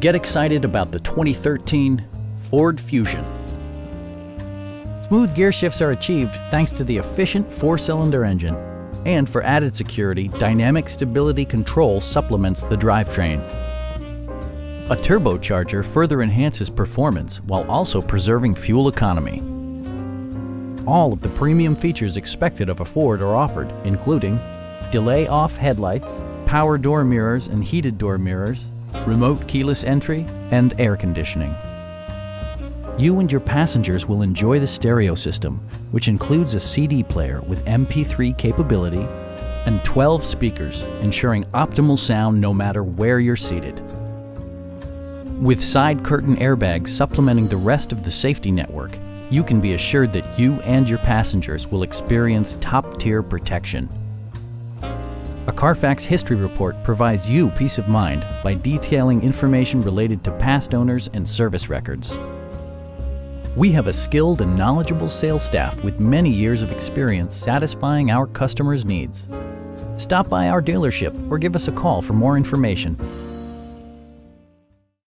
Get excited about the 2013 Ford Fusion. Smooth gear shifts are achieved thanks to the efficient four-cylinder engine. And for added security, Dynamic Stability Control supplements the drivetrain. A turbocharger further enhances performance while also preserving fuel economy. All of the premium features expected of a Ford are offered, including delay off headlights, power door mirrors and heated door mirrors, remote keyless entry, and air conditioning. You and your passengers will enjoy the stereo system, which includes a CD player with MP3 capability and 12 speakers, ensuring optimal sound no matter where you're seated. With side curtain airbags supplementing the rest of the safety network, you can be assured that you and your passengers will experience top-tier protection. A Carfax history report provides you peace of mind by detailing information related to past owners and service records. We have a skilled and knowledgeable sales staff with many years of experience satisfying our customers' needs. Stop by our dealership or give us a call for more information.